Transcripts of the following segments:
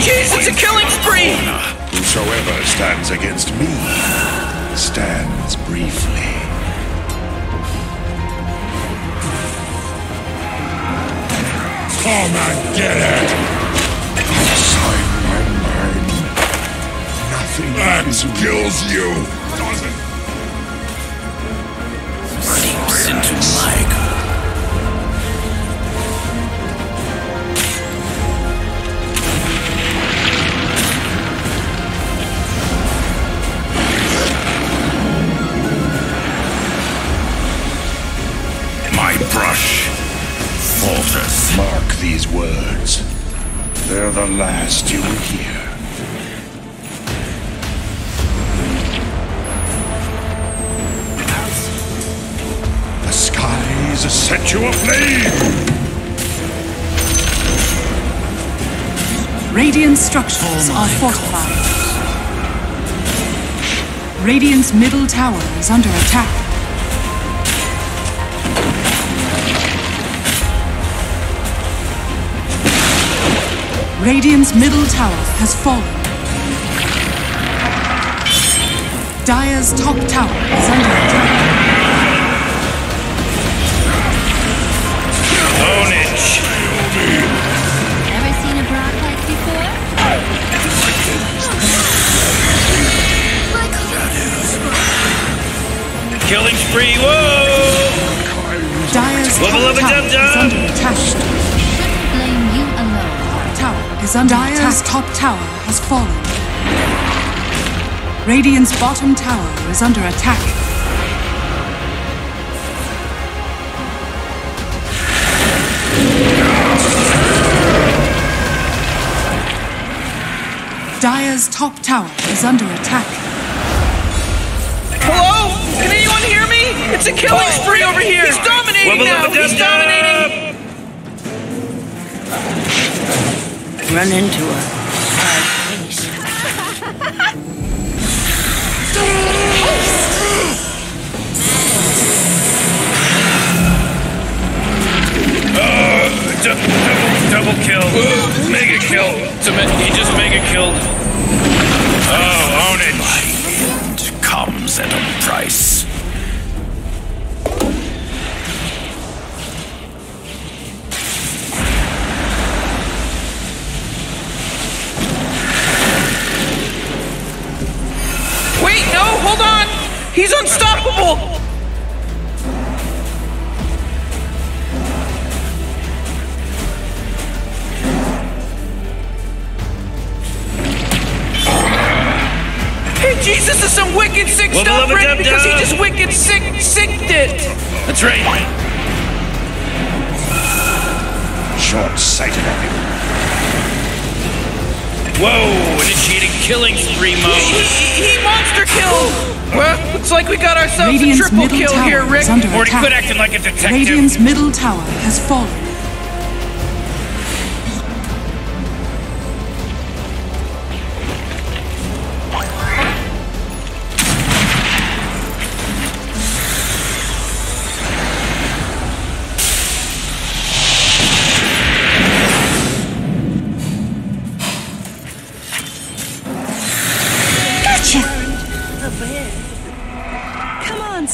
Jeez, it's a killing spree! Whosoever stands against me stands briefly. Come and get it! Outside my mind, nothing that kills you doesn't. Seeps into words. They're the last you will hear. The skies set you aflame! Radiant structures oh are fortified. Radiant's middle tower is under attack. Radiant's middle tower has fallen. Dire's top tower is under attack. Ownage! Ever seen a Brock like before? Killing spree, whoa! Wubba top tower is under attack. Is under Dire's top tower has fallen. Radiant's bottom tower is under attack. Dire's top tower is under attack. Hello? Can anyone hear me? It's a killing oh. spree over here! He's dominating Wubba now! lubba He's dominating! Run into her. Case. Du- double, double kill. Mega kill. He just mega killed. Oh, own it. My end comes at a price. He's unstoppable! Hey, Jesus is some wicked sick Wubba stuff, lubba Rick, dub because he just wicked sick sicked it! That's right. Short-sighted of you. Whoa, initiating killing spree He, mode. he, he monster killed! Well, looks like we got ourselves Radiant's a triple kill tower here, Rick. is under Morty, quit acting like a detective. Radiant's middle tower has fallen.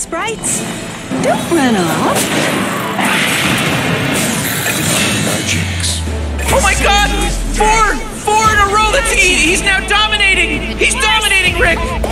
Sprites. Don't run off. Oh my god! Four! Four in a row! That's he, he's now dominating! He's dominating, Rick!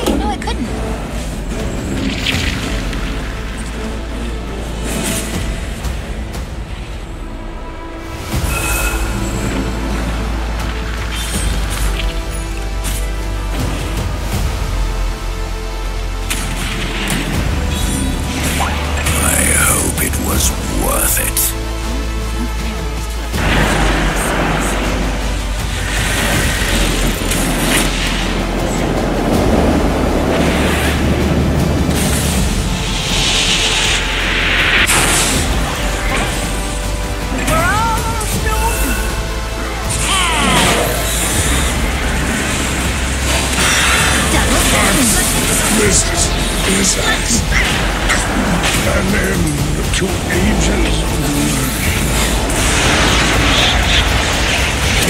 The two ages.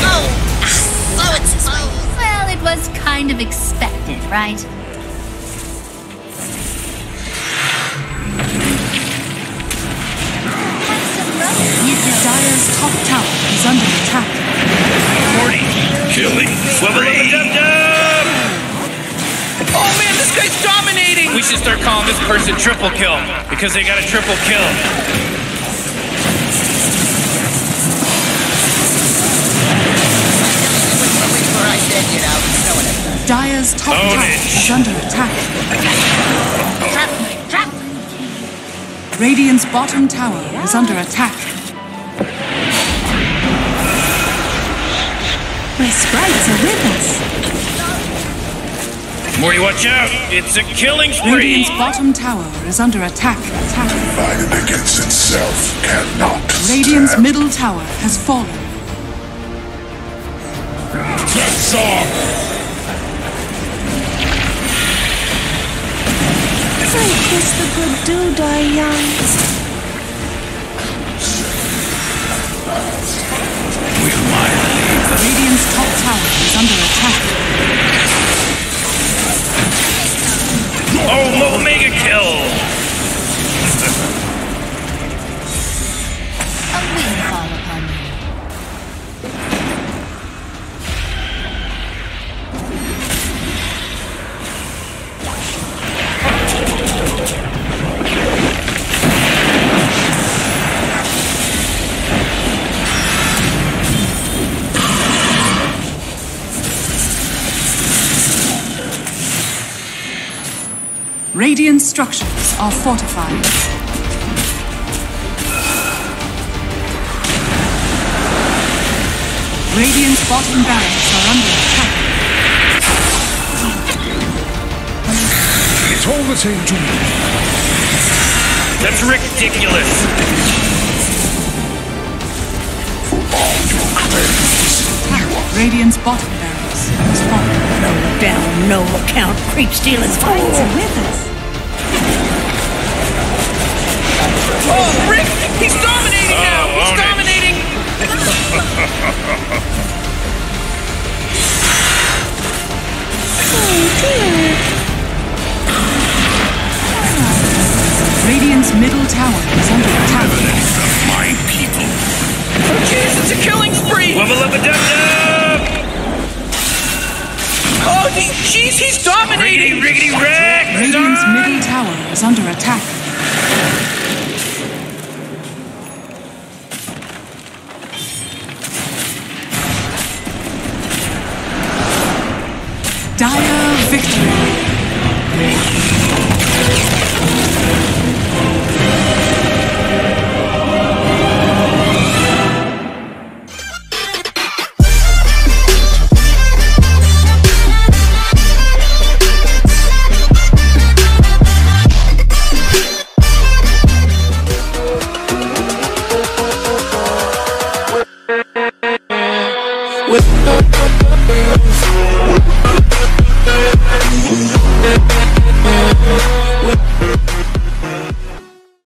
Oh, so exposed. Well, it was kind of expected, right? Have some. Dire's top tower is under attack. 40. Killing. Wubba lubba this guy's dominating! We should start calling this person triple kill because they got a triple kill. Dire's top Own tower it. is under attack. Trap, trap. Radiant's bottom tower is under attack. My sprites are with us. Morty, watch out! It's a killing spree! Radiant's bottom tower is under attack. Attack. Divided against itself cannot Radiant's stand. middle tower has fallen. That's all. So kiss the good do die young. Radiant's top tower is under attack. Oh, mo- mega kill! Structures are fortified. Radiant's bottom barracks are under attack. It's all the same to me. That's ridiculous! For all your claims, Radiant's bottom barracks has fallen. No down, no account, creep stealing sprites with us. Oh, Rick! He's dominating now! Oh, He's oh, own it. dominating! Radiant's middle tower is under attack. my people. Oh jeez, it's a killing spree! Wubba lubba dub dub! Oh he- jeez, he's Riggedy dominating! riggedy wreck! Radiant's middle tower is under attack.